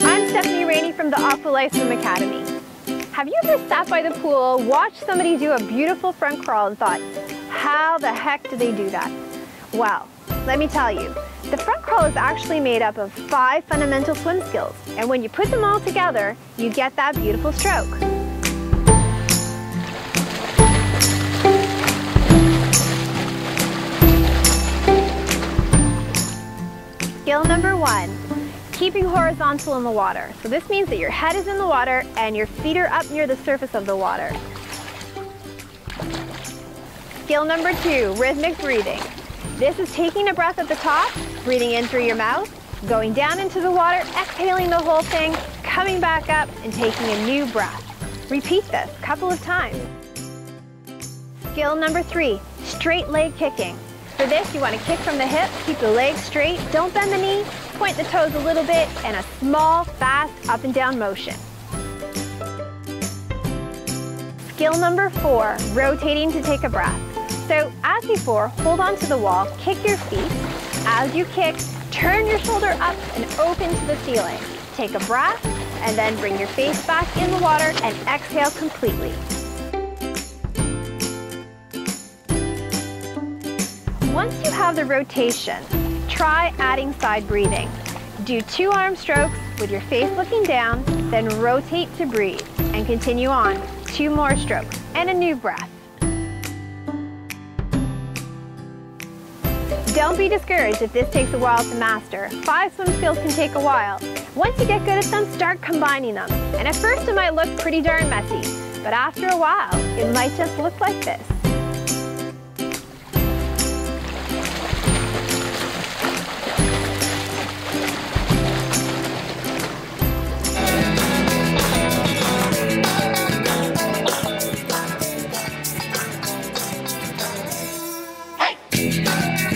I'm Stephanie Rainey from the Aqualife Swim Academy. Have you ever sat by the pool, watched somebody do a beautiful front crawl and thought, how the heck do they do that? Well, let me tell you, the front crawl is actually made up of five fundamental swim skills, and when you put them all together, you get that beautiful stroke. Keeping horizontal in the water. So this means that your head is in the water and your feet are up near the surface of the water. Skill number two, rhythmic breathing. This is taking a breath at the top, breathing in through your mouth, going down into the water, exhaling the whole thing, coming back up and taking a new breath. Repeat this a couple of times. Skill number three, straight leg kicking. For this, you want to kick from the hip, keep the legs straight, don't bend the knee, point the toes a little bit, and a small, fast up and down motion. Skill number four, rotating to take a breath. So as before, hold on to the wall, kick your feet. As you kick, turn your shoulder up and open to the ceiling. Take a breath, and then bring your face back in the water and exhale completely. Once you have the rotation, try adding side breathing. Do two arm strokes with your face looking down, then rotate to breathe, and continue on. Two more strokes, and a new breath. Don't be discouraged if this takes a while to master. Five swim skills can take a while. Once you get good at them, start combining them. And at first it might look pretty darn messy, but after a while, it might just look like this. Thank